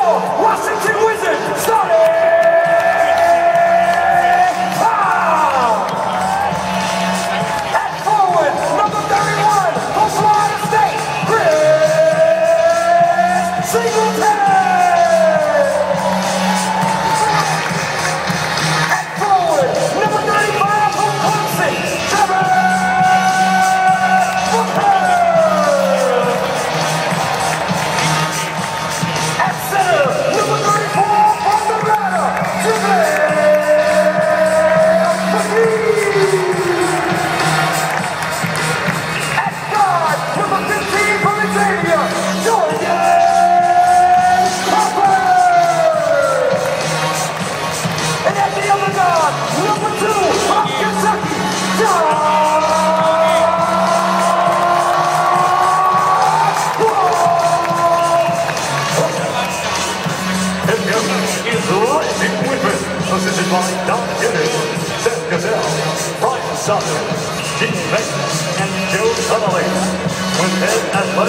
Washington Wizards. Is Lightning Whipping, assisted by Don Jennings, Seth Gazelle, Brian Sutton, Gene Bates, and Joe Connolly, with him as well.